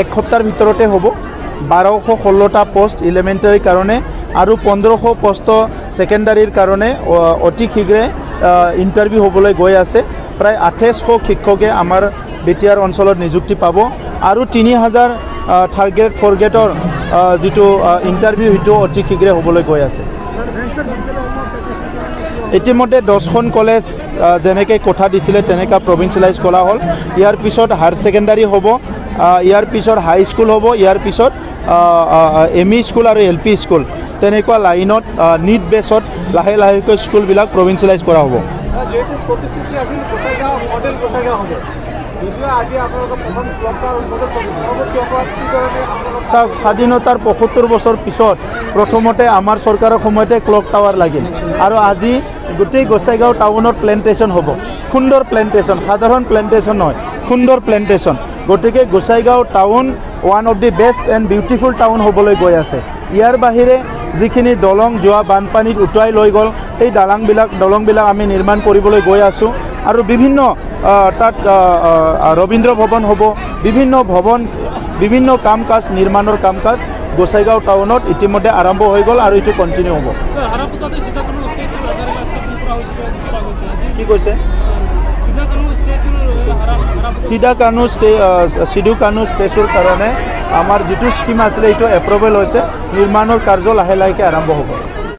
এক সপ্তাহৰ ভিতৰতে হ'ব। বাৰশ ষোল্লটা পোষ্ট ইলিমেণ্টাৰীৰ কাৰণে আৰু পোন্ধৰশ পোষ্ট ছেকেণ্ডাৰীৰ কাৰণে অতি শীঘ্ৰে ইণ্টাৰভিউ হ'বলৈ গৈ আছে। প্ৰায় আঠাইছশ শিক্ষকে আমাৰ বিটিআৰ অঞ্চলত নিযুক্তি পাব আৰু তিনি হাজাৰ থাৰ্ড গ্ৰেড ফ'ৰ্থ গ্ৰেডৰ যিটো ইণ্টাৰভিউ সেইটো অতি শীঘ্ৰে হ'বলৈ গৈ আছে। ইতিমধ্যে দহখন কলেজ যেনেকৈ কোঠা দিছিলে তেনেকৈ প্ৰভিঞ্চিয়েলাইজ কৰা হ'ল। ইয়াৰ পিছত হায়াৰ ছেকেণ্ডাৰী হ'ব ইয়াৰ পিছত হাই স্কুল হ'ব ইয়াৰ পিছত এম ই স্কুল আৰু এল পি স্কুল তেনেকুৱা লাইনত নিট বেছত লাহে লাহেকৈ স্কুলবিলাক প্ৰভিঞ্চিয়েলাইজ কৰা হ'ব। চাওক স্বাধীনতাৰ পঁয়সত্তৰ বছৰ পিছত প্ৰথমতে আমাৰ চৰকাৰৰ সময়তে ক্লক টাৱাৰ লাগিল। আৰু আজি গোটেই গোসাইগাঁও টাউনত প্লেণ্টেশ্যন হ'ব। সুন্দৰ প্লেণ্টেশ্যন সাধাৰণ প্লেণ্টেশ্যন নহয় সুন্দৰ প্লেণ্টেশ্যন গতিকে Gossaigaon town one of the best and beautiful town হ'বলৈ গৈ আছে। ইয়াৰ বাহিৰে যিখিনি দলং যোৱা বানপানীত উটুৱাই লৈ গ'ল সেই দালাংবিলাক দলংবিলাক আমি নিৰ্মাণ কৰিবলৈ গৈ আছোঁ। আৰু বিভিন্ন তাত ৰবীন্দ্ৰ ভৱন হ'ব। বিভিন্ন ভৱন বিভিন্ন কাম কাজ নিৰ্মাণৰ কাম কাজ গোসাইগাঁও টাউনত ইতিমধ্যে আৰম্ভ হৈ গ'ল আৰু এইটো কণ্টিনিউ হ'ব। কি কৈছে? সীতা কানু ষ্টে চিদু কানু ষ্টেচুৰ কাৰণে আমাৰ যিটো স্কিম আছিলে সেইটো এপ্ৰুভেল হৈছে। নিৰ্মাণৰ কাৰ্য লাহে লাহেকৈ আৰম্ভ হ'ব।